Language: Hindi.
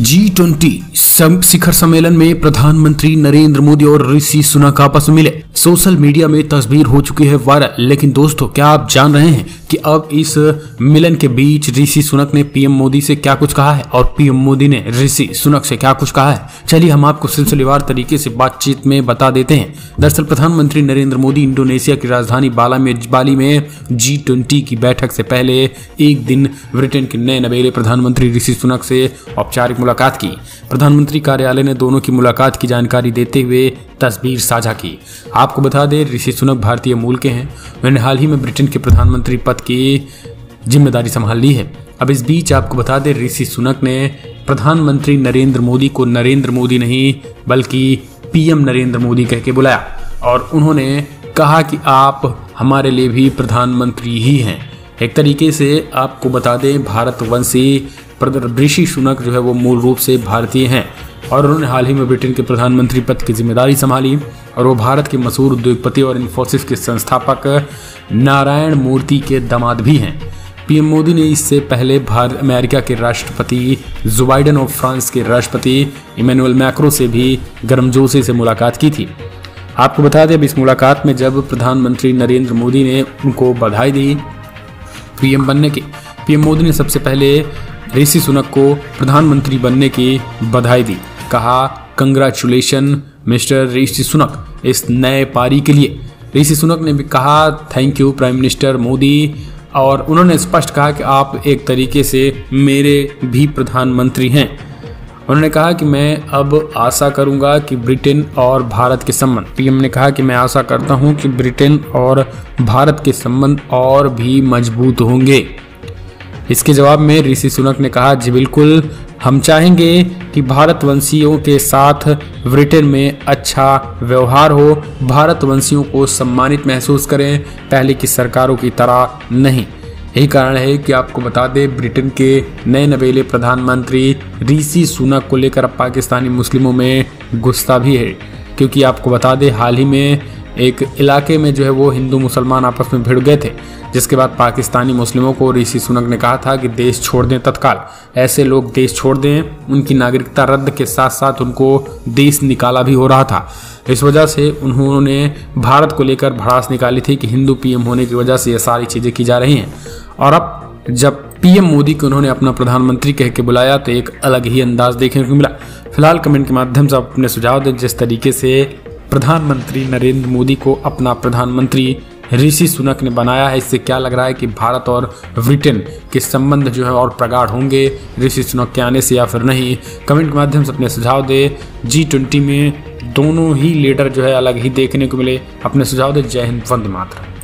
जी ट्वेंटी शिखर सम्मेलन में प्रधानमंत्री नरेंद्र मोदी और ऋषि सुनक आपस में मिले। सोशल मीडिया में तस्वीर हो चुकी है वायरल। लेकिन दोस्तों, क्या आप जान रहे हैं? कि अब इस मिलन के बीच ऋषि सुनक ने पीएम मोदी से क्या कुछ कहा है? और पीएम मोदी ने ऋषि सुनक से क्या कुछ कहा है? चलिए हम आपको सिलसिलेवार तरीके से बातचीत में बता देते हैं। दरअसल प्रधानमंत्री नरेंद्र मोदी इंडोनेशिया की राजधानी बाला में बाली में जी ट्वेंटी की बैठक से पहले एक दिन ब्रिटेन के नए नवेले प्रधानमंत्री ऋषि सुनक से औपचारिक मुलाकात की। प्रधानमंत्री कार्यालय ने दोनों की मुलाकात की जानकारी देते हुए तस्वीर साझा की। आपको बता दें, ऋषि सुनक भारतीय मूल के हैं। उन्होंने हाल ही में ब्रिटेन के प्रधानमंत्री पद की ज़िम्मेदारी संभाल ली है। अब इस बीच आपको बता दें, ऋषि सुनक ने प्रधानमंत्री नरेंद्र मोदी को नरेंद्र मोदी नहीं, बल्कि पीएम नरेंद्र मोदी कह के बुलाया। और उन्होंने कहा कि आप हमारे लिए भी प्रधानमंत्री ही हैं। एक तरीके से आपको बता दें, भारतवंशी ऋषि सुनक जो है वो मूल रूप से भारतीय हैं। और उन्होंने हाल ही में ब्रिटेन के प्रधानमंत्री पद की ज़िम्मेदारी संभाली और वो भारत के मशहूर उद्योगपति और इन्फोसिस के संस्थापक नारायण मूर्ति के दामाद भी हैं। पीएम मोदी ने इससे पहले भारत अमेरिका के राष्ट्रपति जो बाइडन और फ्रांस के राष्ट्रपति इमैनुअल मैक्रो से भी गर्मजोशी से मुलाकात की थी। आपको बता दें, अब इस मुलाकात में जब प्रधानमंत्री नरेंद्र मोदी ने उनको बधाई दी पीएम बनने की, पीएम मोदी ने सबसे पहले ऋषि सुनक को प्रधानमंत्री बनने की बधाई दी। कहा कंग्रेचुलेशन मिस्टर ऋषि सुनक इस नए पारी के लिए. ऋषि सुनक ने भी कहा thank you prime minister Modi और उन्होंने स्पष्ट कहा कि आप एक तरीके से मेरे भी प्रधानमंत्री हैं। उन्होंने कहा कि मैं अब आशा करूँगा कि ब्रिटेन और भारत के संबंध। पीएम ने कहा कि मैं आशा करता हूँ कि ब्रिटेन और भारत के संबंध और भी मज़बूत होंगे। इसके जवाब में ऋषि सुनक ने कहा, जी बिल्कुल, हम चाहेंगे कि भारतवंशियों के साथ ब्रिटेन में अच्छा व्यवहार हो, भारतवंशियों को सम्मानित महसूस करें, पहले की सरकारों की तरह नहीं। यही कारण है कि आपको बता दें, ब्रिटेन के नए नवेले प्रधानमंत्री ऋषि सुनक को लेकर पाकिस्तानी मुस्लिमों में गुस्सा भी है। क्योंकि आपको बता दें, हाल ही में एक इलाके में जो है वो हिंदू मुसलमान आपस में भिड़ गए थे, जिसके बाद पाकिस्तानी मुस्लिमों को ऋषि सुनक ने कहा था कि देश छोड़ दें तत्काल। ऐसे लोग देश छोड़ दें, उनकी नागरिकता रद्द के साथ साथ उनको देश निकाला भी हो रहा था। इस वजह से उन्होंने भारत को लेकर भड़ास निकाली थी कि हिंदू पीएम होने की वजह से ये सारी चीज़ें की जा रही हैं। और अब जब पीएम मोदी को उन्होंने अपना प्रधानमंत्री कह के बुलाया तो एक अलग ही अंदाज देखने को मिला। फ़िलहाल कमेंट के माध्यम से आप अपने सुझाव दें, जिस तरीके से प्रधानमंत्री नरेंद्र मोदी को अपना प्रधानमंत्री ऋषि सुनक ने बनाया है। इससे क्या लग रहा है कि भारत और ब्रिटेन के संबंध जो है और प्रगाढ़ होंगे? ऋषि सुनक के आने से या फिर नहीं? कमेंट के माध्यम से अपने सुझाव दे। जी ट्वेंटी में दोनों ही लीडर जो है अलग ही देखने को मिले। अपने सुझाव दे। जय हिंद, वंद मातरम।